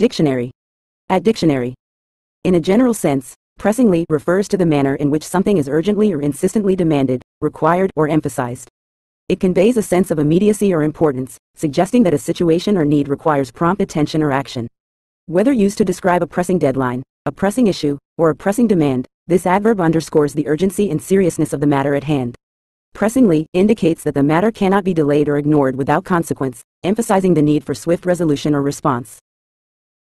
Dictionary. At dictionary. In a general sense, pressingly refers to the manner in which something is urgently or insistently demanded, required or emphasized. It conveys a sense of immediacy or importance, suggesting that a situation or need requires prompt attention or action. Whether used to describe a pressing deadline, a pressing issue, or a pressing demand, this adverb underscores the urgency and seriousness of the matter at hand. Pressingly indicates that the matter cannot be delayed or ignored without consequence, emphasizing the need for swift resolution or response.